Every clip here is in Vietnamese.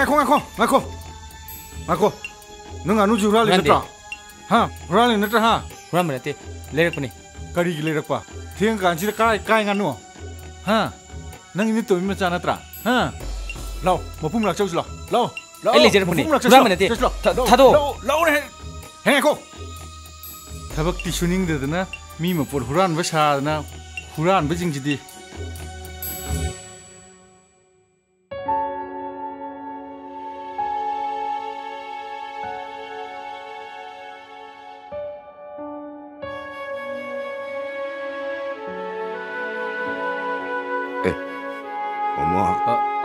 ngako ngako ngako ngako nung anu jura le natra ha jura le natra ha. Jura mane te lerak pani kari gi lerak pa thiang kan chi kai kai nganu ha nang ini to mi cha natra ha. Lau mo pum lak chau lo lau lau ai le jer pani jura mane te thado lau ne he ngako tabak ti shuning de na. Mi ma por huran ba sa na. Huran ba jing ji di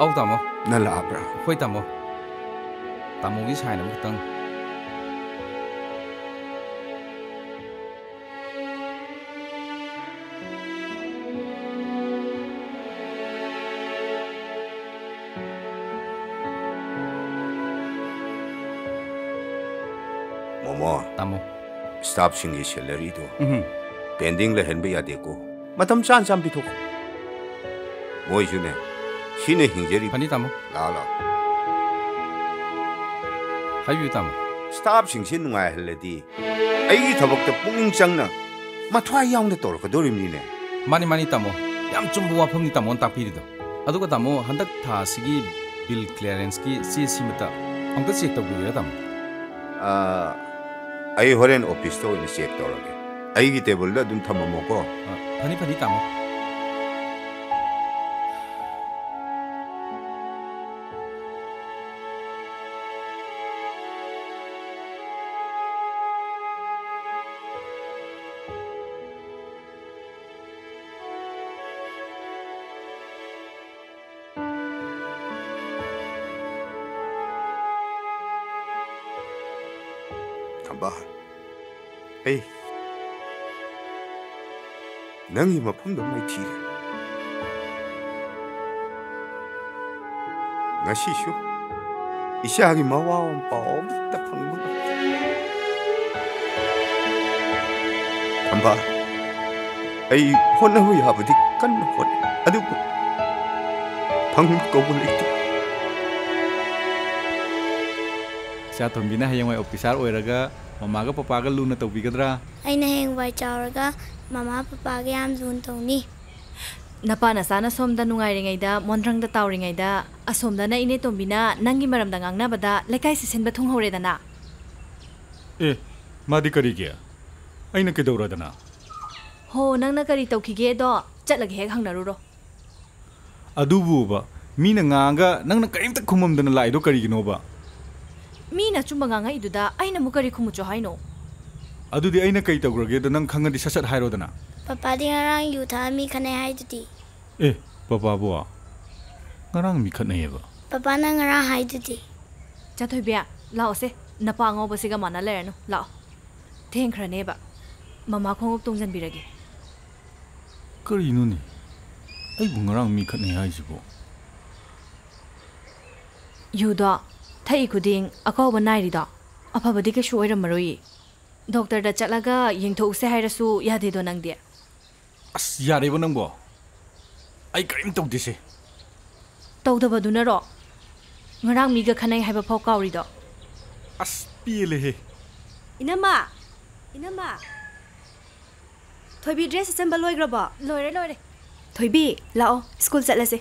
Âu tamo. Na la bra. Hoi tamo. Tamo gi sai nam tang. Momo. Tamo. Staff singi salary do. Mhm. Pending 신의 행렬이 아니다 뭐 나라 하유다 뭐 스탑 싱신 누가 할래디 아이기 더벅더 뿡 장난 마 토아 야운데 떠올 거 노림이네 많이 많이 따모 양좀 부와 펌니다 몬딱 비리도 아두가 따모 한닥 다스기 빌 클레렌스키 시시미타 엉터 시액 더블유야 따모 아 아이 호렌 오피스도 이제 시액 떠올게 아이기 때불러 눈 타모 먹고 파니 파니 따모 낭이 마품도 마이 티레 나시쇼 이샤기 마와온 빠옴 따팡구 담바 에이 혼나후 야부디 깐혼 아두고 방금 꺼볼 있디 자 덤비나 하영화 옥비살 오이라가 ꯃꯃꯥꯒ ꯄꯄꯥꯒ ꯂꯨꯅ ꯇꯧꯕꯤꯒꯗ꯭ꯔꯥ ꯑꯩꯅ ꯍꯌꯦꯡꯋꯥꯏ ꯆꯥꯎꯔꯒ ꯃꯃꯥ ꯄꯄꯥꯒ ꯌꯥꯝ ꯂꯨꯅ ꯇꯧꯅꯤ ꯅꯄꯥ ꯅꯆꯥꯅ ꯁꯣꯝꯗ ꯅꯨꯡꯉꯥꯏꯔꯤꯉꯩꯗ ꯃꯣꯟꯗ꯭ꯔꯪꯗ ꯇꯥꯎꯔꯤꯉꯩꯗ ꯑꯁꯣꯝꯗꯅ ꯏꯅꯦ ꯇꯣꯝꯕꯤꯅ ꯅꯪꯒꯤ ꯃꯔꯝꯗ ꯉꯥꯡꯅꯕꯗ ꯂꯩꯀꯥꯏ ꯁꯤꯟꯕ ꯊꯨꯡꯍꯧꯔꯦꯗꯅ ꯑꯦ ꯃꯥꯗꯤ ꯀꯔꯤꯒꯤ ꯑꯩꯅ ꯀꯩꯗꯧꯔꯗꯅ ꯍꯣ ꯅꯪꯅ ꯀꯔꯤ ꯇꯧꯈꯤꯒꯦꯗꯣ ꯆꯠꯂꯒ ꯍꯦꯛ ꯍꯪꯅꯔꯨꯔꯣ ꯑꯗꯨꯕꯨꯕ ꯃꯤꯅ ꯉꯥꯡꯉꯒ ꯅꯪꯅ ꯀꯔꯤꯝꯇ ꯈꯨꯃꯝꯗꯅ ꯂꯥꯛꯏꯗꯣ ꯀꯔꯤꯒꯤꯅꯣꯕ ꯃꯤꯅ ꯑꯆꯨꯝꯕ ꯉꯥꯡꯉꯛꯏꯗꯨꯗ ꯑꯩꯅ ꯑꯃꯨꯛ ꯀꯔꯤ ꯈꯨꯝꯃꯨꯆꯣ ꯍꯥꯏꯅꯣ ꯑꯗꯨꯗꯤ ꯑꯩꯅ ꯀꯩ ꯇꯧꯈ꯭ꯔꯒꯦꯗꯣ ꯅꯪ ꯈꯪꯉꯗꯤ ꯁꯠ ꯁꯠ ꯍꯥꯏꯔꯣꯗꯅ ꯄꯄꯥꯗꯤ ꯉꯔꯥꯡ ꯌꯨ ꯊꯛꯑꯝꯃꯤ ꯈꯟꯅꯩ ꯍꯥꯏꯗꯨꯗꯤ ꯑꯦ ꯄꯄꯥꯕꯨ ꯉꯔꯥꯡ ꯃꯤ ꯈꯠꯅꯩꯌꯦꯕ ꯄꯄꯥꯅ ꯉꯔꯥꯡ ꯍꯥꯏꯗꯨꯗꯤ ꯆꯥꯊꯣꯏꯕꯤ ꯂꯥꯛꯑꯣꯁꯦ ꯅꯄꯥ ꯉꯧꯕꯁꯤꯒ ꯃꯥꯟꯅ ꯂꯩꯔꯅꯨ ꯂꯥꯛꯑꯣ ꯊꯦꯡꯈ꯭ꯔꯅꯦꯕ ꯃꯃꯥ ꯈꯣꯡꯎꯞ ꯇꯣꯡꯖꯟꯕꯤꯔꯒꯦ ꯀꯔꯤꯅꯣꯅꯦ ꯑꯩꯕꯨ ꯉꯔꯥꯡ ꯃꯤ ꯈꯠꯅꯩ ꯍꯥꯏꯁꯤꯕꯣ ꯌꯨꯗꯣ ꯊꯛꯏ ꯈꯨꯗꯤꯡ ꯑꯀꯥꯎꯕ ꯅꯥꯏꯔꯤꯗꯣ ꯑꯐꯕꯗꯤ ꯀꯩꯁꯨ ꯑꯣꯏꯔꯝꯃꯔꯣꯏꯌꯦ ꯗꯣꯛꯇꯔꯗ ꯆꯠꯂꯒ ꯌꯦꯡꯊꯣꯛꯎꯁꯦ ꯍꯥꯏꯔꯁꯨ ꯌꯥꯗꯦꯗꯣ ꯅꯪꯗꯤ ꯑꯁ ꯌꯥꯔꯦꯕ ꯅꯪꯕꯣ ꯑꯩ ꯀꯔꯤꯝ ꯇꯧꯗꯦꯁꯦ ꯇꯧꯗꯕꯗꯨꯅꯔꯣ ꯉꯔꯥꯡ ꯃꯤꯒ ꯈꯟꯅꯩ ꯍꯥꯏꯕ ꯐꯥꯎ ꯀꯥꯎꯔꯤꯗꯣ ꯑꯁ ꯄꯦꯜꯂꯦꯍꯦ ꯏꯅꯝꯃ ꯏꯅꯝꯃ ꯊꯣꯏꯕꯤ ꯗ꯭ꯔꯦꯁ ꯑꯆꯟꯕ ꯂꯣꯏꯈ꯭ꯔꯕꯣ ꯂꯣꯏꯔꯦ ꯂꯣꯏꯔꯦ ꯊꯣꯏꯕꯤ ꯂꯥꯛꯑꯣ ꯁ꯭ꯀꯨꯜ ꯆꯠꯂꯁꯦ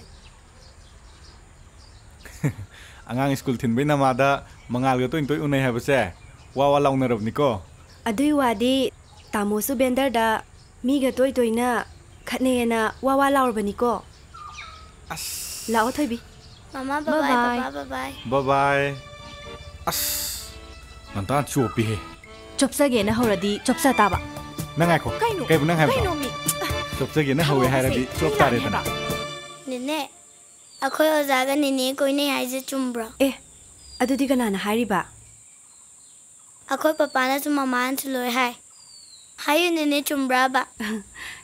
angang school thin bai nama da mangal ga toin toy unai ha base wa wa laung na rob niko adui wa di tamo su bender da mi ga toy toy na khane na wa wa laur ba niko as lao thai bi. Mama bye bye bye bye bye bye. As nan ta chu pi he. Chop sa ge na hora di chop sa ta ba. Nang ai ko kai bu nang hai ba chop sa ge na hoi hai ra di chop ta re ta na. akoy ozaga nene koy ne haize chumbra. ꯑꯦ ꯑꯗꯨꯗꯤ ꯀꯅꯥꯅ ꯍꯥꯏꯔꯤꯕ Akoy papa na tu mama an tu loy hai. Hayu nene chumbra ba.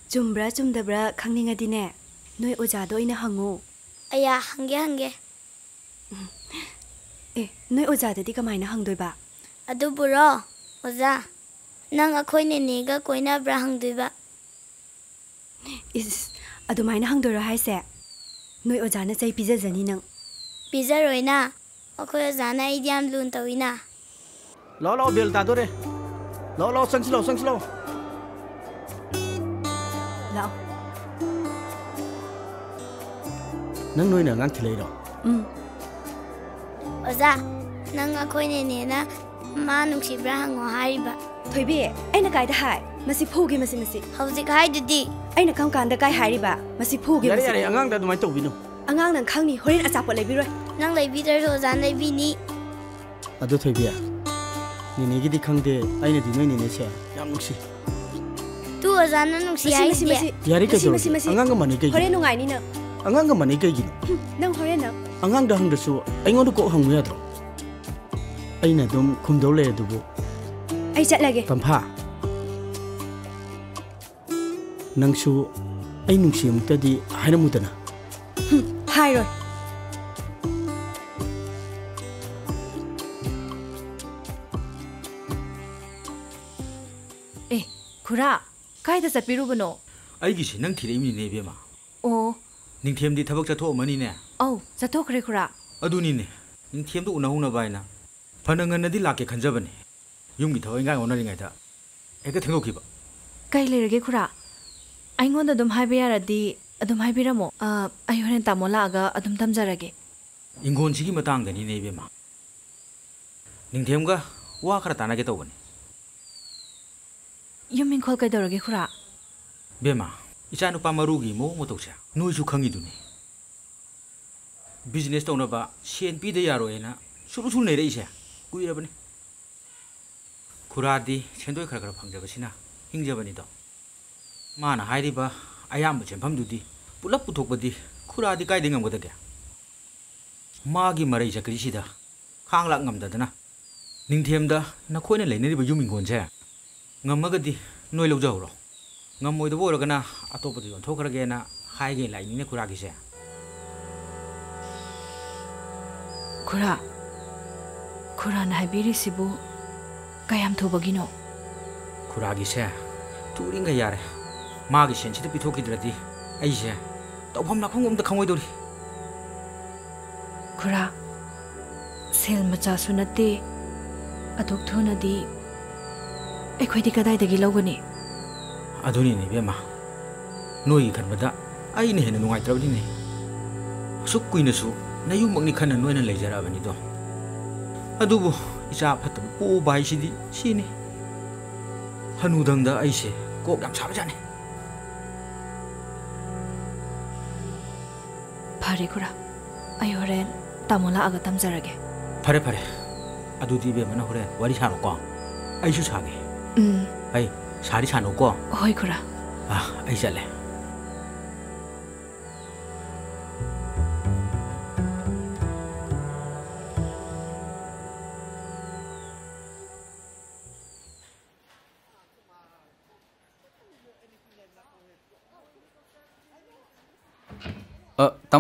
ꯆꯨꯝꯕ꯭ꯔꯥ ꯆꯨꯝꯗꯕ꯭ꯔꯥ ꯈꯪꯅꯤꯡꯉꯗꯤꯅꯦ ꯅꯣꯏ ꯑꯣꯖꯥꯗ ꯑꯣꯏꯅ ꯍꯪꯉꯣ Aya, hange hange. ꯑꯦ ꯅꯣꯏ ꯑꯣꯖꯥꯗꯗꯤ ꯀꯃꯥꯏꯅ ꯍꯪꯗꯣꯏꯕ Adu buro, oza. Nang akoy nene ga koy na bra hang ba. ꯏꯁ ꯑꯗꯨꯃꯥꯏꯅ ꯍꯪꯗꯣꯏꯔꯣ ꯍꯥꯏꯁꯦ noi pizza chai pija jani nang pija roina akoi ojana idiam lun tawina lo lo biểu ta dore lo lo sang silo sang silo lao nang noi na ngang thilei ro um oja nang akoi ne ne na ma nung sibra hango hariba thoi bi ai na kai da hai masi phogi masi masi hauzik hai du đi ꯑꯩꯅ ꯀꯔꯝ ꯀꯥꯟꯗ ꯀꯥꯏ ꯍꯥꯏꯔꯤꯕ ꯃꯁꯤ ꯐꯨꯒꯦ ꯌꯥꯔꯦ ꯃꯁꯤ ꯌꯥꯔꯦ ꯑꯉꯥꯡꯗ ꯑꯗꯨꯃꯥꯏꯅ ꯇꯧꯕꯤꯅꯨ ꯑꯉꯥꯡ ꯅꯪ ꯈꯪꯅꯤ ꯍꯣꯔꯦꯟ ꯑꯆꯥꯄꯣꯠ ꯂꯩꯕꯤꯔꯣꯏ Nang lay bidar oza na bini. ꯑꯗꯨ ꯊꯣꯏꯕꯤ ꯅꯦꯅꯦꯒꯤꯗꯤ ꯈꯪꯗꯦ ꯑꯩꯅꯗꯤ ꯅꯣꯏ ꯅꯦꯅꯦꯁꯦ ꯌꯥꯝ ꯅꯨꯡꯁꯤ Tu oza na nungsi ꯃꯁꯤ hai ꯃꯁꯤ ꯃꯁꯤ de. ꯌꯥꯔꯦ ꯃꯁꯤ ꯀꯩꯗꯧꯔꯒꯦ ꯃꯁꯤ ꯃꯁꯤ ꯑꯉꯥꯡꯒ ꯃꯥꯟꯅꯩ ꯀꯩꯒꯤꯅꯣ ꯍꯣꯔꯦꯟ ꯅꯨꯡꯉꯥꯏꯅꯤ ꯅꯪ ꯑꯉꯥꯡꯒ ꯃꯥꯟꯅꯩ ꯀꯩꯒꯤꯅꯣ ꯍꯨꯝ, ꯅꯪ ꯍꯣꯔꯦꯟ ꯅꯪ ꯑꯉꯥꯡꯗ ꯍꯪꯗ꯭ꯔꯁꯨ ꯑꯩꯉꯣꯟꯗ ꯀꯣꯛ ꯍꯪꯕ ꯌꯥꯗ꯭ꯔꯣ ꯑꯩꯅ ꯑꯗꯨꯝ ꯈꯨꯝꯗꯧ ꯂꯩ ꯑꯗꯨꯕꯨ ꯑꯩ ꯆꯠꯂꯒꯦ ꯇꯝꯐꯥ ꯅꯪꯁꯨ ꯑꯩ ꯅꯨꯡꯁꯤ ꯑꯃꯨꯛꯇꯗꯤ ꯍꯥꯏꯔꯝꯃꯨꯗꯅ ꯍꯥꯏꯔꯣꯏ ꯑꯦ ꯈꯨꯔꯥ ꯀꯥꯏꯗ ꯆꯠꯄꯤꯔꯨꯕꯅꯣ ꯑꯩꯒꯤꯁꯤ ꯅꯪ ꯊꯤꯔꯛꯏꯕꯅꯤꯅꯦ ꯏꯕꯦꯝꯃ ꯑꯣ ꯅꯤꯡꯊꯦꯝꯗꯤ ꯊꯕꯛ ꯆꯠꯊꯣꯛꯑꯝꯃꯅꯤꯅꯦ ꯑꯧ ꯆꯠꯊꯣꯛꯈ꯭ꯔꯦ ꯈꯨꯔꯥ ꯑꯗꯨꯅꯤꯅꯦ ꯅꯤꯡꯊꯦꯝꯗꯣ ꯎꯅꯍꯧꯅꯕ ꯍꯥꯏꯅ ꯐꯅ ꯉꯟꯅꯗꯤ ꯂꯥꯛꯀꯦ ꯈꯟꯖꯕꯅꯤ ꯌꯨꯝꯒꯤ ꯊꯕꯛ ꯏꯟꯈꯥꯡ ꯍꯣꯠꯅꯔꯤꯉꯩꯗ ꯍꯦꯛꯇ ꯊꯦꯡꯗꯣꯛꯈꯤꯕ ꯀꯩ ꯂꯩꯔꯒꯦ ꯈꯨꯔꯥ ꯑꯩꯉꯣꯟꯗ ꯑꯗꯨꯝ ꯍꯥꯏꯕ ꯌꯥꯔꯗꯤ ꯑꯗꯨꯝ ꯍꯥꯏꯕꯤꯔꯝꯃꯣ ꯑꯥ, ꯑꯩ ꯍꯣꯔꯦꯟ ꯇꯥꯃꯣ ꯂꯥꯛꯑꯒ ꯑꯗꯨꯝ ꯇꯝꯖꯔꯒꯦ ꯏꯪꯈꯣꯜꯁꯤꯒꯤ ꯃꯇꯥꯡꯗꯅꯤꯅꯦ ꯏꯕꯦꯝꯃ ꯅꯤꯡꯊꯦꯝꯒ ꯋꯥ ꯈꯔ ꯇꯥꯟꯅꯒꯦ ꯇꯧꯕꯅꯤ ꯌꯨꯝ ꯏꯪꯈꯣꯜ ꯀꯩꯗꯧꯔꯒꯦ ꯈꯨꯔꯥ ꯕꯦꯝꯃ ꯏꯆꯥꯅꯨꯄꯥ ꯃꯔꯨꯒꯤ ꯃꯑꯣꯡ ꯃꯇꯧꯁꯦ ꯅꯣꯏꯁꯨ ꯈꯪꯉꯤꯗꯨꯅꯤ ꯕꯤꯖꯤꯅꯦꯁ ꯇꯧꯅꯕ ꯁꯦꯟ ꯄꯤꯗ ꯌꯥꯔꯣꯏꯅ ꯁꯨꯔꯨ ꯁꯨꯔꯨ ꯂꯩꯔꯛꯏꯁꯦ ꯀꯨꯏꯔꯕꯅꯤ ꯈꯨꯔꯥꯗꯤ ꯁꯦꯟꯗꯣꯏ ꯈꯔ ꯈꯔ ꯐꯪꯖꯕꯁꯤꯅ ꯍꯤꯡꯖꯕꯅꯤꯗꯣ ꯃꯥꯅ ꯍꯥꯏꯔꯤꯕ ꯑꯌꯥꯝꯕ ꯁꯦꯟꯐꯝꯗꯨꯗꯤ ꯄꯨꯂꯞ ꯄꯨꯊꯣꯛꯄꯗꯤ ꯈꯨꯔꯥꯗꯤ ꯀꯥꯏꯗꯩ ꯉꯝꯒꯗꯒꯦ ꯃꯥꯒꯤ ꯃꯔꯩ ꯆꯀ꯭ꯔꯤꯁꯤꯗ ꯈꯥꯡ ꯂꯥꯛ ꯉꯝꯗꯗꯅ ꯅꯤꯡꯊꯦꯝꯗ ꯅꯈꯣꯏꯅ ꯂꯩꯅꯔꯤꯕ ꯌꯨꯝ ꯏꯪꯈꯣꯜꯁꯦ ꯉꯝꯃꯒꯗꯤ ꯅꯣꯏ ꯂꯧꯖꯍꯧꯔꯣ ꯉꯝꯃꯣꯏꯗꯕ ꯑꯣꯏꯔꯒꯅ ꯑꯇꯣꯞꯄꯗ ꯌꯣꯟꯊꯣꯛꯈ꯭ꯔꯒꯦꯅ ꯍꯥꯏꯒꯦ ꯂꯥꯛꯏꯅꯤꯅꯦ ꯈꯨꯔꯥꯒꯤꯁꯦ ꯈꯨꯔꯥ ꯈꯨꯔꯥꯅ ꯍꯥꯏꯕꯤꯔꯤꯁꯤꯕꯨ ꯀꯌꯥꯝ ꯊꯨꯕꯒꯤꯅꯣ ꯈꯨꯔꯥꯒꯤꯁꯦ ꯇꯨꯔꯤꯡꯒ ꯌꯥꯔꯦ ꯃꯥꯒꯤ ꯁꯦꯟꯁꯤꯗ ꯄꯤꯊꯣꯛꯈꯤꯗ꯭ꯔꯗꯤ ꯑꯩꯁꯦ ꯇꯧꯐꯝ ꯂꯥꯛꯐꯝ ꯑꯝꯇ ꯈꯪꯉꯣꯏꯗꯧꯔꯤ ꯈꯨꯔꯥ ꯁꯦꯜ ꯃꯆꯥꯁꯨ ꯅꯠꯇꯦ ꯑꯗꯨꯛ ꯊꯨꯅꯗꯤ ꯑꯩꯈꯣꯏꯗꯤ ꯀꯗꯥꯏꯗꯒꯤ ꯂꯧꯒꯅꯤ ꯑꯗꯨꯅꯤꯅꯦ ꯏꯕꯦꯝꯃ ꯅꯣꯏꯒꯤ ꯈꯟꯕꯗ ꯑꯩꯅ ꯍꯦꯟꯅ ꯅꯨꯡꯉꯥꯏꯇ꯭ꯔꯕꯅꯤꯅꯦ ꯑꯁꯨꯛ ꯀꯨꯏꯅꯁꯨ ꯅꯌꯨꯝꯃꯛꯅꯤ ꯈꯟꯅ ꯅꯣꯏꯅ ꯂꯩꯖꯔꯛꯑꯕꯅꯤꯗꯣ ꯑꯗꯨꯕꯨ ꯏꯆꯥ ꯐꯠꯇꯕ ꯄꯣꯛꯕ ꯍꯥꯏꯁꯤꯗꯤ ꯁꯤꯅꯤ ꯍꯅꯨꯗꯪꯗ ꯑꯩꯁꯦ ꯀꯣꯛ ꯌꯥꯝ ꯁꯥꯕꯖꯥꯠꯅꯤ 파리 구라 아요렌 따몰라 아가 담자라게 파레 파레 아두 집에 만나 그래 와리 사로 꽝 아이슈 사게 음 아이 사리 사노 꽝 어이 구라 아 아이 잘래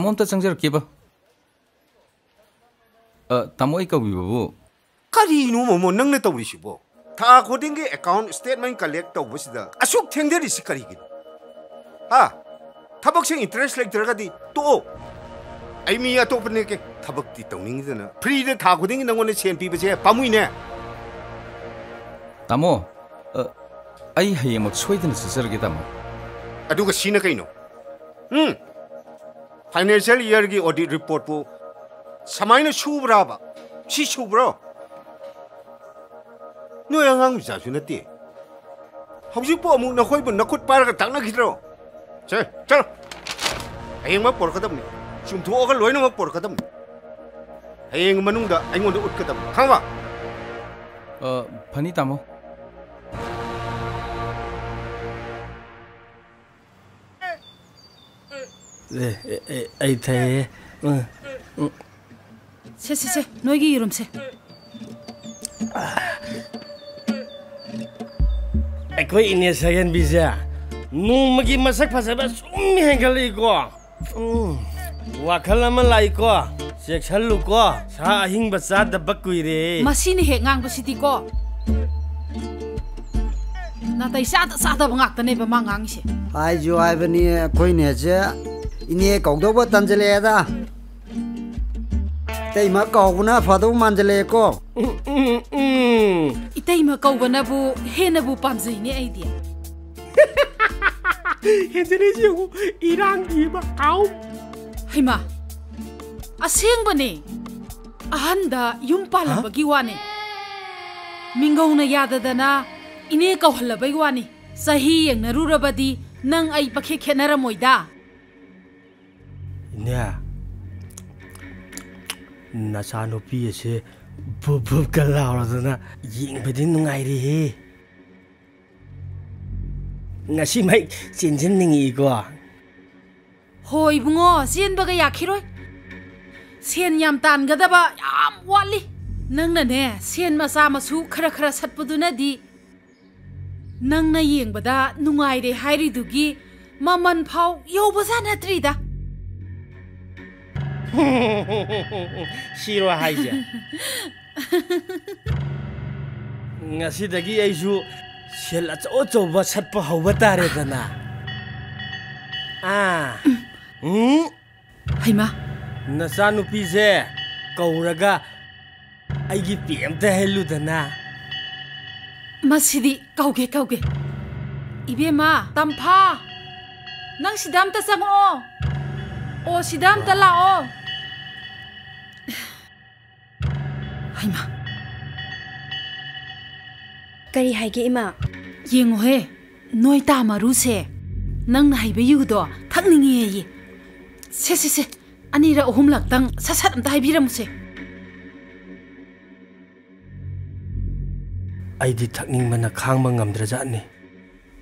Tamo nta sang sir kiba. Uh, tamo ikaw ibobu Kari no momo nang neta wuri shibo. Ta according ge account statement collect tau busi da. Asuk tengderi sikarigin Ha. Tabak sing interest like dra ga di to. Ai mi ya to pene ke tabak di tau ning dana. Free de ta according nang wone chen piba che pamui ne. Tamo. Uh, ai haye mo soidana sisar ge tamo. Aduga sina kaino. Hmm. Financial year की audit report को समाइन सूबराब सी सूब्रो नो अंगांग जासु नते हौजिपो अमुक नखोय बु नखुत पारग ताकना खिद्रो चल चल हयेंग मा पोरखदम नि चुमथु अग लोयनो मा पोरखदम हयेंग मनुंग दा आइंगोन उठखदम खावा अ फनी तामो 아이테 세세세 너기 이름 세 Akwai ini sayan bisa. Nu magi masak pasaba sumi hengkali ko. Wakala malai ko. Sek halu ko. Sa ahing basa dabak kuire. Masini he ngang basiti ko. Natai sa sa dabangak tane ba mangang si. Ai jo ai bani akwai ne je ini kong dobo tanjele ada. Tei ma kau guna fado manjele ko. Itei ma kau guna bu hena bu pamzi ini aidi. Hendri sih u irang di kau. Hei ma, asing bani. Ahanda yumpala bagi wani. Minggu yada dana ini kau halabai wani. Sahih yang naruba di nang ai pakai kenara moida. เนี่ยนาชาโนปีเชบุบบุบกันแล้วล่ะนะยิงไปดิ้นไงดิ ngasi mai chin chin ning i go hoi bungo chin ba ga ya khiroi sen yam tan ga da ba yam wali nang na ne sen ma sa ma su khara khara sat pu du na di nang na yeng ba da nungai re hai ri du gi ma man phau yo ba sa na tri da ꯁꯤꯔꯣ ꯍꯥꯏꯁꯦ ꯉꯁꯤꯗꯒꯤ ꯑꯩꯁꯨ ꯁꯦꯜ ꯑꯆꯧ ꯑꯆꯧꯕ ꯁꯠꯄ ꯍꯧꯕ ꯇꯥꯔꯦꯗꯅ ꯑꯥ ꯎꯝ ꯍꯩꯃꯥ ꯅꯆꯥꯅꯨꯄꯤꯁꯦ ꯀꯧꯔꯒ ꯑꯩꯒꯤ ꯄꯤ ꯑꯝꯇ ꯍꯦꯜꯂꯨꯗꯅ ꯃꯁꯤꯗꯤ ꯀꯧꯒꯦ ꯀꯧꯒꯦ ꯏꯕꯦꯝꯃ ꯇꯝꯐꯥ ꯅꯪ ꯁꯤꯗ ꯑꯝꯇ ꯆꯪꯉꯛꯑꯣ ꯑꯣ ꯁꯤꯗ ꯑꯝꯇ ꯂꯥꯛꯑꯣ Haima. Kari haige ima. Yengo he. Noi ta maru se. Nang hai be yudo thak ningi ye. Se se se. Ani ra ohum lak tang sa sat am ta hai biram se. Ai di thak ning mana khang ma ngam dra ja ni.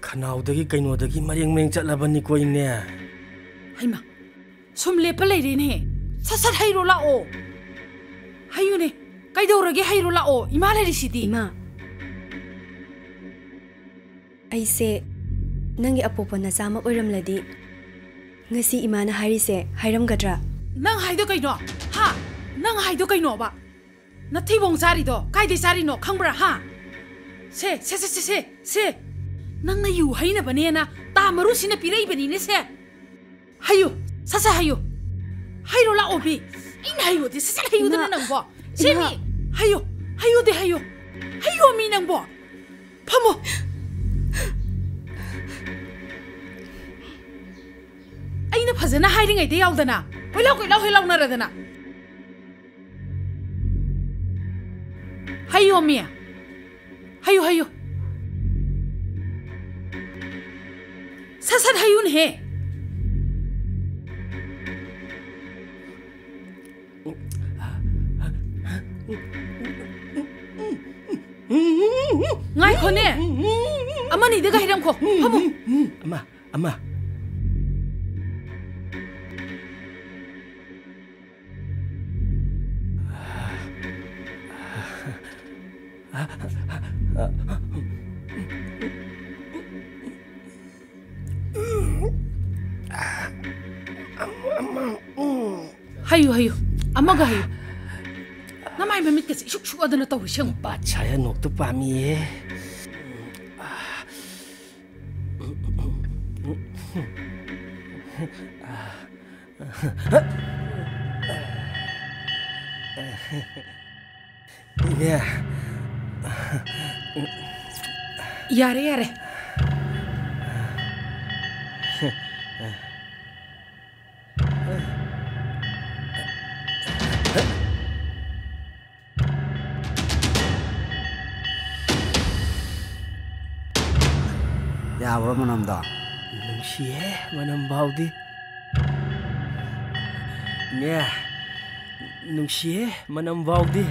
Khanau dagi kaino dagi mareng meng chat labani ko ing ne. Haima. Sum le pa lai re ne. Sa sat hai ro la o. Hayune. ꯀꯩꯗꯧꯔꯒꯦ ꯍꯩꯔꯣ ꯂꯥꯛꯑꯣ ꯏꯃꯥ ꯂꯩꯔꯤꯁꯤꯗꯤ ꯏꯃꯥ ꯑꯩꯁꯦ ꯅꯪꯒꯤ ꯑꯄꯣꯛꯄ ꯅꯆꯥ ꯑꯃ ꯑꯣꯏꯔꯝꯂꯗꯤ ꯉꯁꯤ ꯏꯃꯥꯅ ꯍꯥꯏꯔꯤꯁꯦ ꯍꯥꯏꯔꯝꯒꯗ꯭ꯔꯥ ꯅꯪ ꯍꯥꯏꯗꯣ ꯀꯩꯅꯣ ꯍꯥ ꯅꯪ ꯍꯥꯏꯗꯣ ꯀꯩꯅꯣꯕ ꯅꯊꯤꯕꯣꯡ ꯆꯥꯔꯤꯗꯣ ꯀꯥꯏꯗꯩ ꯆꯥꯔꯤꯅꯣ ꯈꯪꯕ꯭ꯔꯥ ꯍꯥ ꯁꯦ ꯁꯦ ꯁꯦ ꯁꯦ ꯁꯦ ꯁꯦ ꯅꯪꯅ ꯌꯨ ꯍꯩꯅꯕꯅꯦꯅ ꯇꯥ ꯃꯔꯨꯁꯤꯅ ꯄꯤꯔꯛꯏꯕꯅꯤꯅꯦ ꯁꯦ ꯍꯩꯌꯨ ꯁꯠ ꯁꯠ ꯍꯩꯌꯨ ꯍꯩꯔꯣ ꯂꯥꯛꯑꯣ ꯕꯤ ꯑꯩꯅ ꯍꯩꯌꯨꯗꯤ ꯁꯠ ꯁꯠ ꯍꯩꯌꯨꯗꯅ 하요 하요 대 하요 하요 미낭보 파모 아이나 파제나 하이링 아이디 야우다나 헬라고 헬라고 헬라고 나라다나 하요 미야 하요 하요 사산 하윤 해 Ngai ko ne. Ama ni dega hiram ko. Hamu. Ama, ama. Hayu, hayu. Ama ga hayu. 하면 밑에서 슉슉 얻어놨다고 ཞིངป빠 차야 녹두 밤이에 야 야래 야래 ꯇꯥꯕ꯭ꯔꯣ ꯃꯅꯝꯗꯣ ꯅꯨꯡꯁꯤꯌꯦ ꯃꯅꯝ ꯐꯥꯎꯗꯤ ꯅꯦ ꯅꯨꯡꯁꯤꯌꯦ ꯃꯅꯝ ꯐꯥꯎꯗꯤ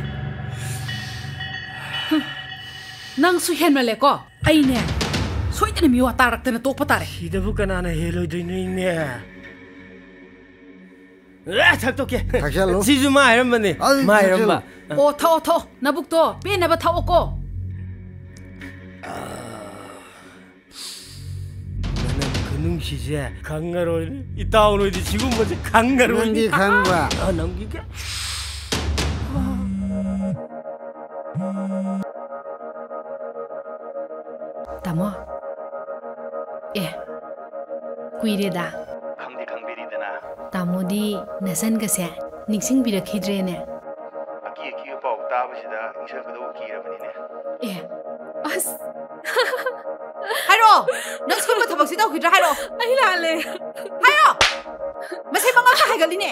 ꯅꯪꯁꯨ ꯍꯦꯟꯃꯜꯂꯦꯀꯣ ꯑꯩꯅꯦ ꯁꯣꯏꯗꯅ ꯃꯤꯋꯥ ꯇꯥꯔꯛꯇꯅ ꯇꯣꯛꯄ ꯇꯥꯔꯦ ꯁꯤꯗꯕꯨ ꯀꯅꯥꯅ ꯍꯦꯜꯂꯣꯏꯗꯣꯏꯅꯣ ꯏꯅꯦ ꯑꯦ ꯊꯛꯇꯣꯛꯀꯦ ꯊꯛꯆꯜꯂꯨ. ꯁꯤꯁꯨ ꯃꯥ ꯍꯥꯏꯔꯝꯕꯅꯦ ꯑꯩ ꯃꯥ ꯍꯥꯏꯔꯝꯕ ꯑꯣ ꯊꯛꯑꯣ ꯊꯛꯑꯣ ꯅꯕꯨꯛꯇꯣ ꯄꯦꯟꯅꯕ ꯊꯛꯑꯣꯀꯣ 뭉치지 강가로 이따오로 이제 지금 뭐지? 강가로 넘기 강가. 아, 아 넘기게 담어 예. 구이레다. 강디 강비리드나. 담어디 나산 가세. 닉싱 비라키드레네. 아키에 키우 파우 따부시다. 인셔 그도 키라브니네. 예. 아스 ꯍꯥꯏꯔꯛꯑꯣ ꯅꯪ ꯁꯤꯒꯨꯝꯕ ꯊꯕꯛꯁꯤ ꯇꯧꯈꯤꯗ꯭ꯔꯥ ꯍꯥꯏꯔꯛꯑꯣ ꯑꯩ ꯂꯥꯜꯂꯦ ꯍꯥꯏꯔꯣ ꯃꯁꯤ ꯃꯉꯥ ꯍꯥꯏꯒꯠꯂꯤꯅꯦ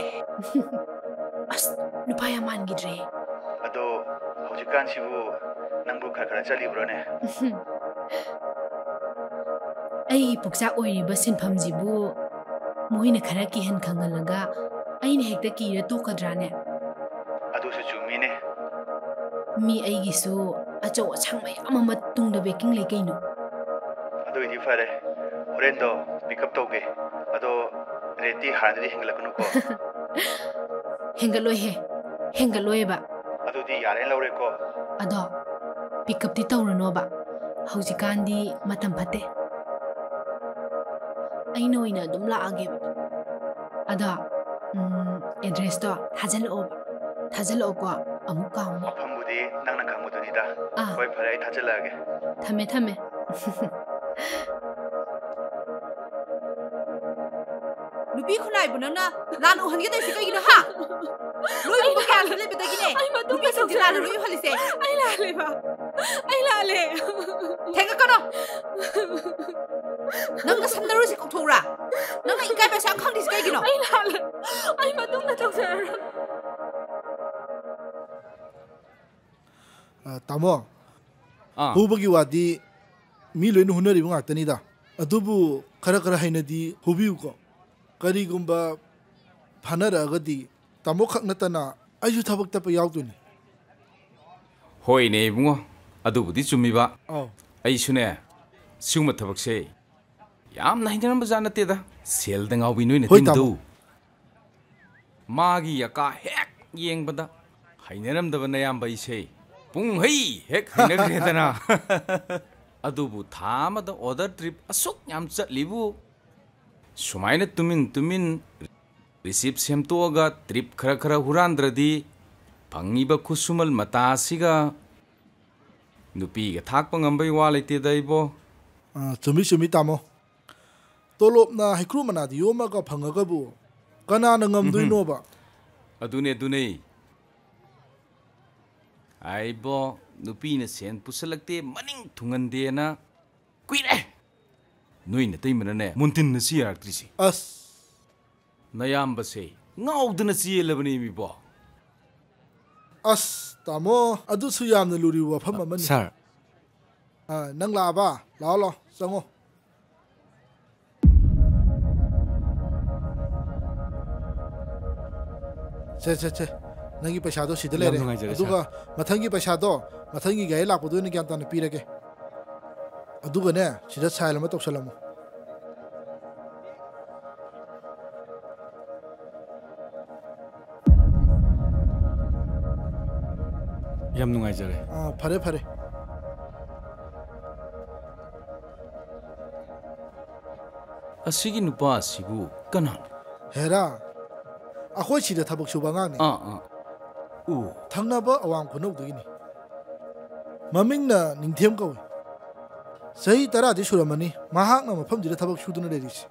ꯑꯁ ꯅꯨꯄꯥ ꯌꯥꯝ ꯃꯥꯟꯈꯤꯗ꯭ꯔꯦ ꯑꯗꯣ ꯍꯧꯖꯤꯛꯀꯥꯟꯁꯤꯕꯨ ꯅꯪꯕꯨ ꯈꯔ ꯈꯔ ꯆꯠꯂꯤꯕ꯭ꯔꯣꯅꯦ ꯑꯩꯒꯤ ꯄꯨꯛꯆꯥꯛ ꯑꯣꯏꯔꯤꯕ ꯁꯤꯟꯐꯝꯁꯤꯕꯨ ꯃꯣꯏꯅ ꯈꯔ ꯀꯤꯍꯟ ꯈꯪꯍꯜꯂꯒ ꯑꯩꯅ ꯍꯦꯛꯇ ꯀꯤꯔ ꯇꯣꯛꯀꯗ꯭ꯔꯥꯅꯦ ꯑꯗꯨꯁꯨ ꯆꯨꯝꯃꯤꯅꯦ ꯃꯤ ꯑꯩꯒꯤꯁꯨ ꯑꯆꯧ ꯑꯁꯥꯡ ꯃꯌꯥꯝ ꯑꯃ ꯇꯨꯡꯗ ꯕꯦꯀꯤꯡ ꯂꯩ ꯀꯩꯅꯣ ꯑꯗꯨꯏꯗꯤ ꯐꯔꯦ ꯍꯣꯔꯦꯟꯗꯣ ꯄꯤꯀꯞ ꯇꯧꯒꯦ ꯑꯗꯣ ꯔꯦꯠꯇꯤ ꯍꯥꯟꯅꯗꯤ ꯍꯦꯟꯒꯠꯂꯛꯀꯅꯨꯀꯣ ꯍꯦꯟꯒꯠꯂꯣꯏꯍꯦ ꯍꯦꯟꯒꯠꯂꯣꯏꯕ ꯑꯗꯨꯗꯤ ꯌꯥꯔꯦ ꯂꯧꯔꯦꯀꯣ ꯑꯗꯣ ꯄꯤꯀꯞꯇꯤ ꯇꯧꯔꯅꯣꯕ ꯍꯧꯖꯤꯛꯀꯥꯟꯗꯤ ꯃꯇꯝ ꯐꯠꯇꯦ ꯑꯩꯅ ꯑꯣꯏꯅ ꯑꯗꯨꯝ ꯂꯥꯛꯑꯒꯦꯕ ꯑꯗꯣ ꯎꯝ, ꯑꯦꯗ꯭ꯔꯦꯁꯇꯣ ꯊꯥꯖꯤꯜꯂꯛꯑꯣꯕ ꯊꯥꯖꯤꯜꯂꯛꯑꯣꯀꯣ ꯑꯃꯨꯛ ꯀꯥꯎꯅꯤ ꯃꯐꯝꯕꯨꯗꯤ ꯅꯪꯅ ꯈꯪꯕꯗꯨꯅꯤꯗ ꯑꯥ. ꯍꯣꯏ ꯐꯔꯦ ꯑꯩ ꯊꯥꯖꯤꯜꯂꯛꯑꯒꯦ ꯊꯝꯃꯦ ꯊꯝꯃꯦ ꯅꯨꯄꯤ ꯈꯨꯟꯅꯥꯏꯕꯨ ꯅꯪꯅ ꯂꯥꯟꯅ ꯎꯍꯟꯒꯦ ꯇꯧꯔꯤꯁꯤ ꯀꯩꯒꯤꯅꯣ ꯍꯥ ꯂꯣꯏꯕ ꯀꯌꯥ ꯂꯩꯕꯗꯒꯤꯅꯦ ꯅꯨꯄꯤꯁꯤꯡꯁꯤ ꯂꯥꯟꯅ ꯂꯣꯏ ꯎꯍꯜꯂꯤꯁꯦ ꯑꯩ ꯂꯥꯜꯂꯦꯕ ꯑꯩ ꯂꯥꯜꯂꯦ ꯊꯦꯡꯉꯛꯀꯅꯣ ꯅꯪꯅ ꯁꯝꯅꯔꯨꯁꯤ ꯀꯧꯊꯣꯛꯎꯔꯥ ꯅꯪꯅ ꯏꯀꯥꯏꯕ ꯌꯥꯝ ꯈꯪꯗ꯭ꯔꯤꯁꯤ ꯀꯩꯒꯤꯅꯣ ꯑꯩ ꯂꯥꯜꯂꯦ ꯑꯩ ꯃꯇꯨꯡꯗ ꯇꯧꯖꯔꯔꯣꯏ 아, ꯇꯥꯃꯣ ꯑꯥ ꯍꯨꯕꯒꯤ ꯋꯥꯗꯤ ꯃꯤ ꯂꯣꯏꯅ ꯍꯨꯅꯔꯤꯕ ꯉꯥꯛꯇꯅꯤꯗ ꯑꯗꯨꯕꯨ ꯈꯔ ꯈꯔ ꯍꯩꯅꯗꯤ ꯍꯨꯕꯤꯌꯨꯀꯣ ꯀꯔꯤꯒꯨꯝꯕ ꯐꯥꯅꯔꯛꯑꯒꯗꯤ ꯇꯥꯃꯣ ꯈꯛ ꯅꯠꯇꯅ ꯑꯩꯁꯨ ꯊꯕꯛ ꯇꯠꯄ ꯌꯥꯎꯗꯣꯏꯅꯤ ꯍꯣꯏꯅꯦ ꯏꯕꯨꯡꯉꯣ ꯑꯗꯨꯕꯨꯗꯤ ꯆꯨꯝꯃꯤꯕ ꯑꯧ ꯑꯩꯁꯨꯅꯦ ꯁꯤꯒꯨꯝꯕ ꯊꯕꯛꯁꯦ ꯌꯥꯝꯅ ꯍꯩꯅꯔꯝꯕꯖꯥꯠ ꯅꯠꯇꯦꯗ ꯁꯦꯜꯗ ꯉꯥꯎꯕꯤ ꯅꯣꯏꯅ ꯍꯣꯏ, ꯇꯤꯡꯕꯗꯨ ꯃꯥꯒꯤ ꯌꯀꯥ ꯍꯦꯛ ꯌꯦꯡꯕꯗ ꯍꯩꯅꯔꯝꯗꯕ ꯅꯌꯥꯝꯕ ꯑꯩꯁꯦ ꯄꯨꯡꯍꯩ ꯍꯦꯛ ꯍꯩꯅꯈ꯭ꯔꯦꯗꯅ ꯑꯗꯨꯕꯨ ꯊꯥ ꯑꯃꯗ ꯑꯣꯔꯗꯔ ꯇ꯭ꯔꯤꯞ ꯑꯁꯨꯛ ꯌꯥꯝ ꯆꯠꯂꯤꯕꯨ ꯁꯨꯃꯥꯏꯅ ꯇꯨꯃꯤꯟ ꯇꯨꯃꯤꯟ ꯔꯤꯁꯤꯞ ꯁꯦꯝꯇꯣꯛꯑꯒ ꯇ꯭ꯔꯤꯞ ꯈꯔ ꯈꯔ ꯍꯨꯔꯥꯟꯗ꯭ꯔꯗꯤ ꯐꯪꯉꯤꯕ ꯈꯨꯠꯁꯨꯃꯜ ꯃꯇꯥ ꯑꯁꯤꯒ ꯅꯨꯄꯤꯒ ꯊꯥꯛꯄ ꯉꯝꯕꯩ ꯋꯥ ꯂꯩꯇꯦꯗ ꯑꯩꯕꯣ 아, ꯆꯨꯝꯃꯤ ꯆꯨꯝꯃꯤ ꯇꯥꯃꯣ ꯇꯣꯂꯣꯞꯅ ꯍꯩꯀ꯭ꯔꯨ ꯃꯅꯥꯗ ꯌꯣꯝꯃꯒ ꯐꯪꯉꯒꯕꯨ ꯀꯅꯥꯅ ꯉꯝꯗꯣꯏꯅꯣꯕ ꯑꯗꯨꯅꯦ ꯑꯗꯨꯅꯦ ꯑꯩꯕꯣ ꯅꯨꯄꯤꯅ ꯁꯦꯟ ꯄꯨꯁꯜꯂꯛꯇꯦ ꯃꯅꯤꯡ ꯊꯨꯡꯍꯟꯗꯦꯅ ꯀꯨꯏꯔꯦ ꯅꯣꯏ ꯅꯇꯩꯃꯅꯅꯦ ꯃꯨꯟꯇꯤꯟꯅ ꯁꯤ ꯌꯥꯔꯛꯇ꯭ꯔꯤꯁꯤ ꯑꯁ ꯅꯌꯥꯝꯕꯁꯦ ꯉꯥꯎꯗꯅ ꯆꯦꯜꯂꯕꯅꯦ ꯃꯤꯕꯣ ꯑꯁ ꯇꯥꯃꯣ ꯑꯗꯨꯁꯨ ꯌꯥꯝꯅ ꯂꯨꯔꯤꯕ ꯋꯥꯐꯝ ꯑꯃꯅꯤ ꯁꯥꯔ ꯑꯥ, ꯅꯪ ꯂꯥꯛꯑꯕ ꯂꯥꯛꯑꯣ ꯂꯥꯛꯑꯣ ꯆꯪꯉꯣ ꯁꯦ ꯁꯦ ꯁꯦ ꯅꯪꯒꯤ ꯄꯩꯁꯥꯗꯣ ꯁꯤꯗ ꯌꯥꯝ ꯂꯩꯔꯦ ꯅꯨꯡꯉꯥꯏꯖꯔꯦ, ꯑꯗꯨꯒ ꯃꯊꯪꯒꯤ ꯄꯩꯁꯥꯗꯣ ꯃꯊꯪꯒꯤ ꯒꯥꯔꯤ ꯂꯥꯛꯄꯗ ꯑꯣꯏꯅ ꯒ꯭ꯌꯥꯟ ꯇꯥꯅ ꯄꯤꯔꯒꯦ ꯑꯗꯨꯒꯅꯦ ꯁꯤꯗ ꯁꯥꯏꯜ ꯑꯃ ꯇꯧꯁꯜꯂꯝꯃꯣ ꯌꯥꯝ ꯅꯨꯡꯉꯥꯏꯖꯔꯦ ꯑꯥ ꯐꯔꯦ ꯐꯔꯦ ꯑꯁꯤꯒꯤ ꯅꯨꯄꯥ ꯑꯁꯤꯕꯨ ꯀꯅꯥꯅꯣ ꯍꯦꯔꯥ ꯑꯩꯈꯣꯏ ꯁꯤꯗ ꯊꯕꯛ ꯁꯨꯕ ꯑꯉꯥꯡꯅꯤ ꯑꯥ ꯑꯥ ꯎ ꯊꯪꯅꯕ ꯑꯋꯥꯡ ꯈꯨꯅꯧꯗꯒꯤꯅꯤ ꯃꯃꯤꯡꯅ ꯅꯤꯡꯊꯦꯝ ꯀꯧꯏ ꯆꯍꯤ ꯇꯔꯥꯗꯤ ꯁꯨꯔꯝꯃꯅꯤ ꯃꯍꯥꯛꯅ ꯃꯐꯝꯁꯤꯗ ꯊꯕꯛ ꯁꯨꯗꯨꯅ ꯂꯩꯔꯤꯁꯤ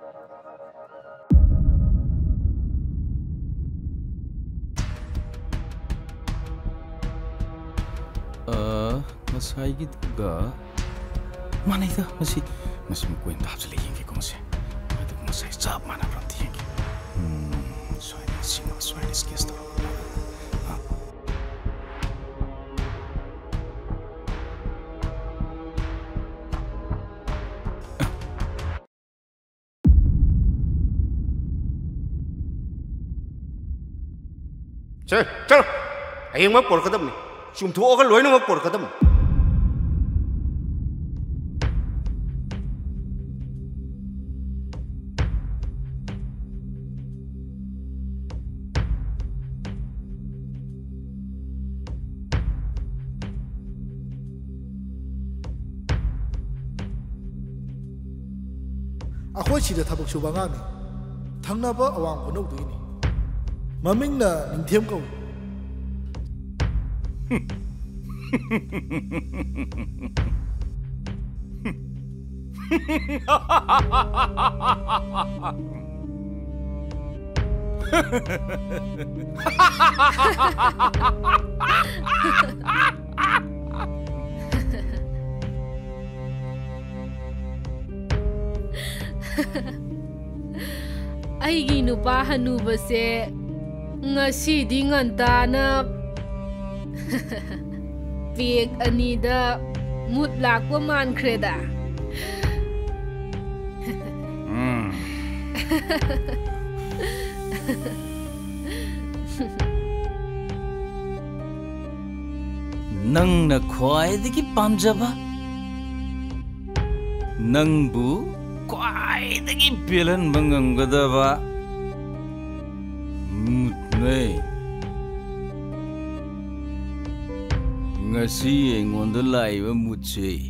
ꯑ ꯉꯁꯥꯏꯒꯤꯗꯨꯒ ꯃꯥꯟꯅꯩꯗ ꯃꯁꯤ ꯃꯁꯤ ꯃꯀꯣꯏꯅ ꯍꯥꯞꯆꯤꯜꯂ ꯌꯦꯡꯒꯦꯀꯣ ꯃꯁꯤ ꯑꯗꯨꯒ ꯉꯁꯥꯏ ꯆꯞ ꯃꯥꯟꯅꯕ꯭ꯔꯥ ꯑꯝꯇ ꯌꯦꯡꯒꯦ ꯎꯝ ꯁꯨꯃꯥꯏꯅ ꯁꯤꯡꯉꯒ ꯁꯨꯃꯥꯏꯅ ꯏꯁꯀꯦꯁ ꯇꯧꯔꯒ 저, 저, 아이만 볼 거다 뭐. 지금 도어가 로이는 거볼 거다 뭐. 아코치의 타복 쇼방안에 당나바 왕 원옥도 있니. ꯃꯃꯤꯡꯅ ꯅꯤꯡꯊꯦꯝ ꯀꯧꯏ ꯑꯩꯒꯤ ꯅꯨꯄꯥ ꯍꯅꯨꯕꯁꯦ ngasi ngan ta na việc ani da mút lạc của man kreda nâng na khoai đi cái pam jaba nâng bu khoai đi cái bilan mangang ba người, ngài sinh ngon me ngasi engonda laiba mutse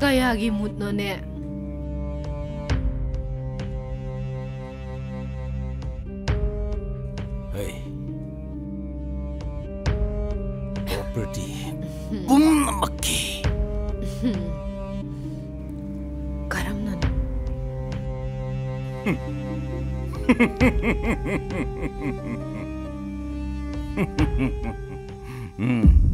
kayagi mutno ne hey. Property pumnamakki mm.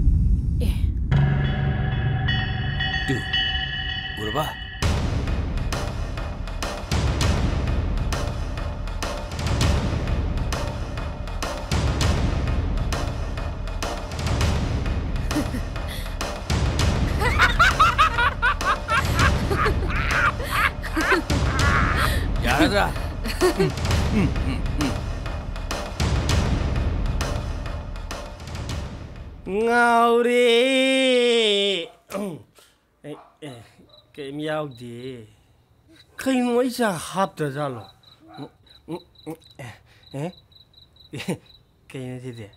哎哎，给苗的，可以弄一下哈得着了。嗯嗯嗯，哎哎，给你弟弟，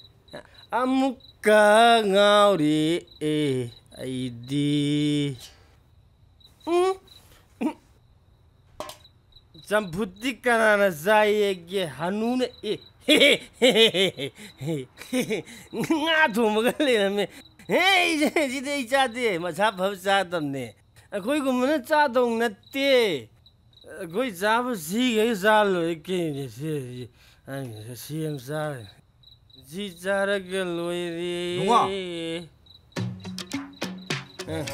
阿木嘎奥的，哎哎的，嗯嗯，咱不的干那那啥也给哈努呢，哎嘿嘿嘿嘿嘿嘿嘿，俺多么个累了没。ꯁꯤꯗꯤ ꯑꯩ ꯆꯥꯗꯦ ꯃꯁꯥ ꯐꯕ ꯆꯥꯗꯕꯅꯦ ꯑꯩꯈꯣꯏꯒꯨꯝꯕꯅ ꯆꯥꯗꯧ ꯅꯠꯇꯦ ꯑꯩꯈꯣꯏ ꯆꯥꯕ ꯁꯤꯈꯩ ꯆꯥ ꯂꯣꯏ ꯀꯩꯅꯦ ꯁꯤ ꯁꯤ ꯑꯃ ꯆꯥꯔꯦ ꯁꯤ ꯆꯥꯔꯒ ꯂꯣꯏꯔꯦ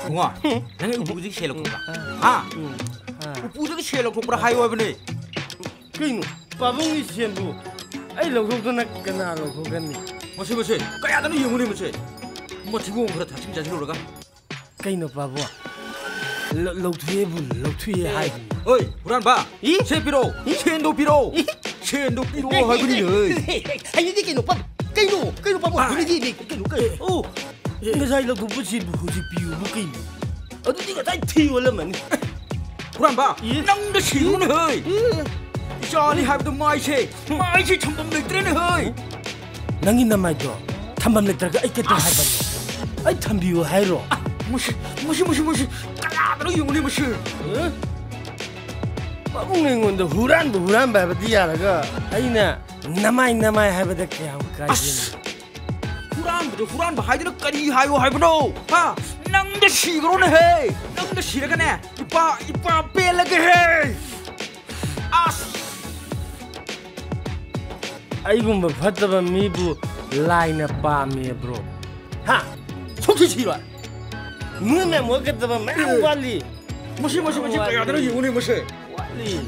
ꯕꯨꯡꯉꯣ ꯅꯪ ꯎꯄꯨꯗꯒꯤ ꯁꯦꯜ ꯂꯧꯊꯣꯛꯄ꯭ꯔꯥ ꯍꯥ ꯎꯄꯨꯗꯒꯤ ꯁꯦꯜ ꯂꯧꯊꯣꯛꯄ꯭ꯔꯥ ꯍꯥꯏꯌꯣ ꯍꯥꯏꯕꯅꯦ ꯀꯩꯅꯣ ꯄꯥꯕꯨꯡꯒꯤ ꯁꯦꯜꯕꯨ ꯑꯩ ꯂꯧꯊꯣꯛꯇꯅ ꯀꯅꯥ ꯂꯧꯊꯣꯛꯀꯅꯤ ꯃꯁꯤ ꯃꯁꯤ ꯀꯌꯥꯗꯅꯣ ꯌꯦꯡꯉꯨꯅꯦ ꯃꯁꯤ 뭐 지구공 그렇다. 지금 뒤로 올라가. 까이노 바보 럭투예불 럭투예 하이 어이 불안봐. 이? 쇠피로 쇠노피로. 쇠노피로 하그리네 아니 이게 노빠 까이노 까이노 바보. 그러지 니 까이노 까이노 이거 사이 럭투 부시 부시 비우 부기. 어디 니가 사이 티월라만. 불안봐. 낭도 시우네 헤이 샤니 하브도 마이시 마이시 천범 늑들네 헤이. 낭인나 마이도 탄밤 늑들가 있겠다 하이바노 ꯑꯩ ꯊꯝꯕꯤꯌꯨ ꯍꯥꯏꯔꯣ ꯃꯁꯤ ꯃꯁꯤ ꯃꯁꯤ ꯃꯁꯤ ꯀꯅꯥꯗꯅꯣ ꯌꯦꯡꯉꯨꯅꯦ ꯃꯁꯤ ꯃꯕꯨꯡꯅ ꯑꯩꯉꯣꯟꯗ ꯍꯨꯔꯥꯟꯕ ꯍꯨꯔꯥꯟꯕ ꯍꯥꯏꯕꯗꯤ ꯌꯥꯔꯒ ꯑꯩꯅ ꯅꯃꯥꯏ ꯅꯃꯥꯏ ꯍꯥꯏꯕꯗ ꯀꯌꯥꯝ ꯀꯥꯏꯒꯦ ꯍꯨꯔꯥꯟꯕꯗꯣ ꯍꯨꯔꯥꯟꯕ ꯍꯥꯏꯗꯨꯅ ꯀꯔꯤ ꯍꯥꯏꯌꯣ ꯍꯥꯏꯕꯅꯣ ꯍꯥ ꯅꯪꯗ ꯁꯤꯈ꯭ꯔꯣꯅꯦꯍꯦ ꯅꯪꯗ ꯁꯤꯔꯒꯅꯦ ꯏꯄꯥ ꯏꯄꯥ ꯄꯦꯜꯂꯒꯦꯍꯦ ꯑꯁ ꯑꯩꯒꯨꯝꯕ ꯐꯠꯇꯕ ꯃꯤꯕꯨ ꯂꯥꯏꯅ ꯄꯥꯝꯃꯦ ꯕ꯭ꯔꯣ ꯍꯥ 是起了。我那我可怎么没有管理？没事没事没事，不要在那用的没事。管理。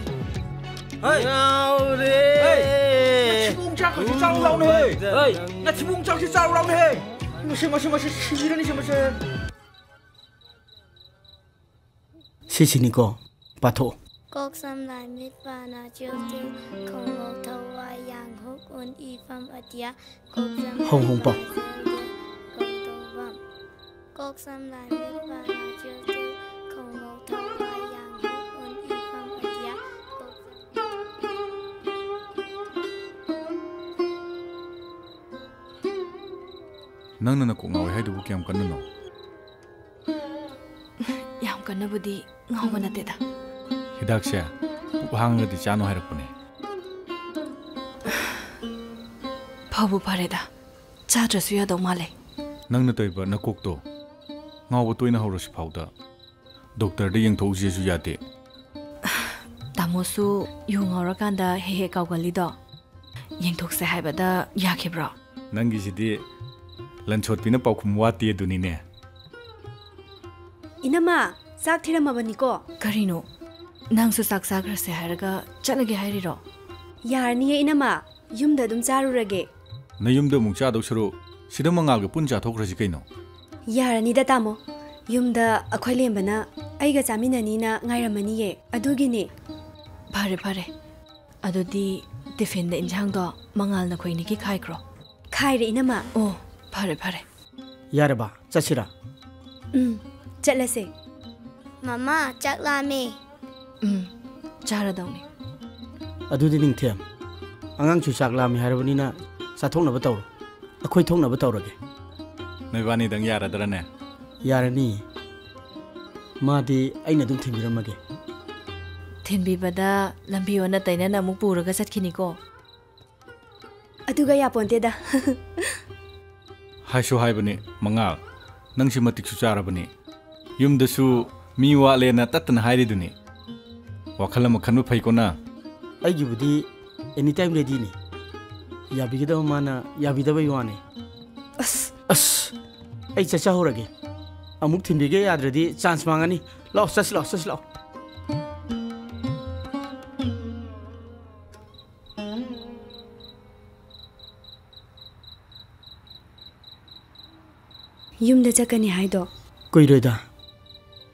哎，好的。哎，吃不着可是糟老呢。哎，那吃不着是糟老呢。没事没事没事，吃起了你什么事？谢谢你哥，拜托。Quốc xâm lại mít và nà chiêu tiêu Không ngộ thâu và yàng hút ôn y phong ở tía Quốc xâm Hồng hồng bọc quốc xâm lại biết và là chưa tư cầu mẫu thông qua dạng hữu ơn y phong ở giá nang nana ko ngawi hai du kyam kan no yam kan na budi ngaw na te da hidaksha wang di chano hai rakune 파부 바래다 짜져서 야도 말래 낭나 또이버 나 꼭도 ꯉꯥꯎꯕ ꯇꯣꯏꯅ ꯍꯧꯔꯁꯤ ꯐꯥꯎꯗ ꯗꯣꯛꯇꯔꯗ ꯌꯦꯡꯊꯣꯛꯎꯁꯦꯁꯨ ꯌꯥꯗꯦ ꯇꯥꯃꯣꯁꯨ ꯌꯨ ꯉꯥꯎꯔꯀꯥꯟꯗ ꯍꯦꯛ ꯍꯦꯛ ꯀꯥꯎꯒꯜꯂꯤꯗꯣ ꯌꯦꯡꯊꯣꯛꯁꯦ ꯍꯥꯏꯕꯗ ꯌꯥꯈꯤꯕ꯭ꯔꯣ ꯅꯪꯒꯤꯁꯤꯗꯤ ꯂꯟꯁꯣꯠꯄꯤꯅ ꯄꯥꯎꯈꯨꯝ ꯋꯥꯠꯇꯦ ꯑꯗꯨꯅꯤꯅꯦ ꯏꯅꯝꯃ ꯆꯥꯛ ꯊꯤꯔꯝꯃꯕꯅꯤꯀꯣ ꯀꯔꯤꯅꯣ ꯅꯪꯁꯨ ꯆꯥꯛ ꯆꯥꯈ꯭ꯔꯁꯦ ꯍꯥꯏꯔꯒ ꯆꯠꯂꯒꯦ ꯍꯥꯏꯔꯤꯔꯣ ꯌꯥꯔꯅꯤꯌꯦ ꯏꯅꯝꯃ ꯌꯨꯝꯗ ꯑꯗꯨꯝ ꯆꯥꯔꯨꯔꯒꯦ ꯅꯌꯨꯝꯗ ꯑꯃꯨꯛ ꯆꯥꯗꯧ ꯁꯔꯨꯛ ꯁꯤꯗ ꯃꯉꯥꯜꯒ ꯄꯨꯟ ꯆꯥꯊꯣꯛꯈ꯭ꯔꯁꯤ ꯀꯩꯅꯣ ꯌꯥꯔꯅꯤꯗ ꯇꯥꯃꯣ ꯌꯨꯝꯗ ꯑꯩꯈꯣꯏ ꯂꯦꯝꯕꯅ ꯑꯩꯒ ꯆꯥꯃꯤꯟꯅꯅꯤꯅ ꯉꯥꯏꯔꯝꯃꯅꯤꯌꯦ ꯑꯗꯨꯒꯤꯅꯦ ꯐꯔꯦ ꯐꯔꯦ ꯑꯗꯨꯗꯤ ꯇꯤꯐꯤꯟꯗ ꯏꯟꯁꯥꯡꯗꯣ ꯃꯉꯥꯜꯅ ꯈꯣꯏꯅꯤꯒꯤ ꯈꯥꯏꯈ꯭ꯔꯣ ꯈꯥꯏꯔꯦ ꯏꯅꯃ ꯑꯣ ꯐꯔꯦ ꯐꯔꯦ ꯌꯥꯔꯕ ꯆꯠꯁꯤꯔꯥ ꯎꯝ ꯆꯠꯂꯁꯦ ꯃꯃꯥ ꯆꯥꯛ ꯂꯥꯝꯃꯦ ꯎꯝ ꯆꯥꯔꯗꯧꯅꯤ ꯑꯗꯨꯗꯤ ꯅꯤꯡꯊꯦꯝ ꯑꯉꯥꯡꯁꯨ ꯆꯥꯛ ꯂꯥꯝꯃꯤ ꯍꯥꯏꯔꯕꯅꯤꯅ ꯆꯥꯊꯣꯛꯅꯕ ꯇꯧꯔꯣ ꯑꯩꯈꯣꯏ ꯊꯣꯛꯅꯕ ꯇꯧꯔꯒꯦ ꯅꯣꯏꯕꯥꯅꯤꯗꯪ ꯌꯥꯔꯗ꯭ꯔꯅꯦ ꯌꯥꯔꯅꯤ ꯃꯥꯗꯤ ꯑꯩꯅ ꯑꯗꯨꯝ ꯊꯤꯟꯕꯤꯔꯝꯃꯒꯦ ꯊꯤꯟꯕꯤꯕꯗ ꯂꯝꯕꯤ ꯑꯣꯟꯅ ꯇꯩꯅꯅ ꯑꯃꯨꯛ ꯄꯨꯔꯒ ꯆꯠꯈꯤꯅꯤꯀோ ꯑꯗꯨꯒ ꯌꯥꯄꯣꯟꯇꯦꯗ ꯍꯥꯏꯁꯨ ꯍꯥꯏꯕꯅꯤ ꯃꯉꯥꯜ ꯅꯪꯁꯤ ꯃꯇꯤꯛꯁꯨ ꯆꯥꯔꯕꯅꯤ ꯌꯨꯝꯗꯁꯨ ꯃꯤ ꯋꯥꯠꯂꯦꯅ ꯇꯠꯇꯅ ꯍꯥꯏꯔꯤꯗꯨꯅꯤ ꯋꯥꯈꯜ ꯑꯃ ꯈꯟꯕ ꯐꯩꯀꯣ ꯅꯪ ꯑꯩꯒꯤꯕꯨꯗꯤ ꯑꯦꯅꯤ ꯇꯥꯏꯝ ꯔꯦꯗꯤꯅꯤ ꯌꯥꯕꯤꯒꯗꯕ ꯃꯥꯅ ꯌꯥꯕꯤꯗꯕꯩ ꯋꯥꯅꯤ ꯑꯁ ꯑꯁ ꯑꯩ ꯆꯠꯆꯍꯧꯔꯒꯦ ꯑꯃꯨꯛ ꯊꯤꯟꯕꯤꯒꯦ ꯌꯥꯗ꯭ꯔꯗꯤ ꯆꯥꯟꯁ ꯃꯥꯡꯉꯅꯤ ꯂꯥꯛꯑꯣ ꯆꯠꯁꯤ ꯂꯥꯛꯑꯣ ꯆꯠꯁꯤ ꯂꯥꯛꯑꯣ ꯌꯨꯝꯗ ꯆꯠꯀꯅꯤ ꯍꯥꯏꯗꯣ ꯀꯨꯏꯔꯣꯏꯗ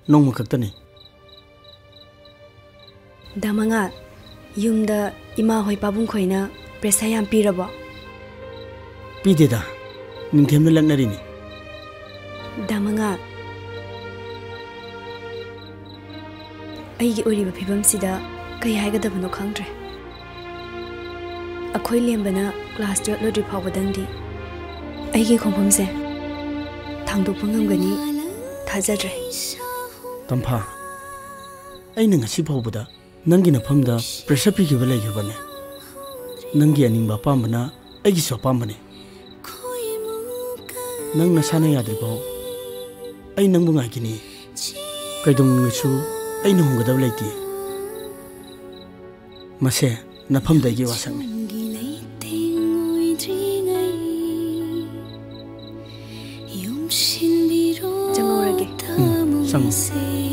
ꯅꯣꯡꯃ ꯈꯛꯇꯅꯤ ꯗꯃꯉꯥ ꯌꯨꯝꯗ ꯏꯃꯥ ꯍꯣꯏ ꯄꯥꯕꯨꯡ ꯈꯣꯏꯅ ꯄ꯭ꯔꯦꯁꯔ ꯌꯥꯝ ꯄꯤꯔꯕꯣ ꯄꯤꯗꯦꯗ ning lam nari ni damanga aigi ori ba phibam sida kai haiga da bano khangdre akhoi lembana class 12 lodri phaw badang di aigi khompom se thangdo pangam gani thaja dre tampha aina ngasi phaw bada nangi na phamda pressure pi gi bala gi bane nangi aning ba pam bana aigi so pam bane ꯅꯪ ꯅꯁꯥꯅ ꯌꯥꯗ꯭ꯔꯤꯐꯥꯎ ꯑꯩ ꯅꯪꯕꯨ ꯉꯥꯏꯈꯤꯅꯤ ꯀꯩꯗꯧꯅꯨꯡꯗꯁꯨ ꯑꯩꯅ ꯍꯣꯡꯒꯗꯕ ꯂꯩꯇꯦ ꯃꯁꯦ ꯅꯐꯝꯗꯒꯤ ꯋꯥꯁꯛꯅꯤ ꯆꯪꯍꯧꯔꯒꯦ ꯆꯪꯉꯣ